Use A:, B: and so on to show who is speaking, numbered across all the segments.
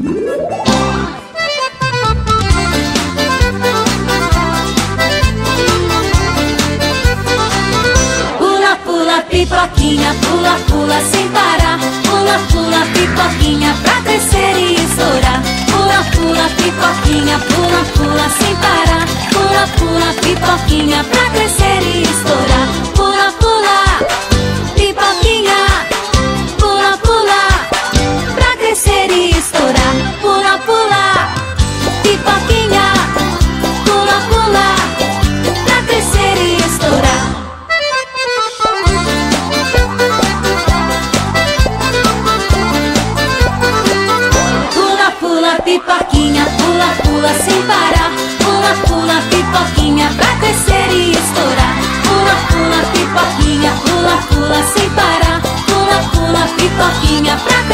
A: Pula, pula, pipoquinha, pula, pula sem parar. Pula, pula, pipoquinha pra pula, pipoquinha, pula, pula sem parar. Pula, pula, pipoquinha, pra crescer e estourar. Pula, pula, pipoquinha, pula, pula sem parar. Pula, pula, pipoquinha, pra crescer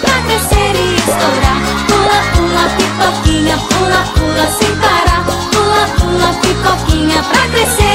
A: pra crescer e estourar. Pula, pula, pipoquinha, pula, pula sem parar. Pula, pula, pipoquinha pra crescer.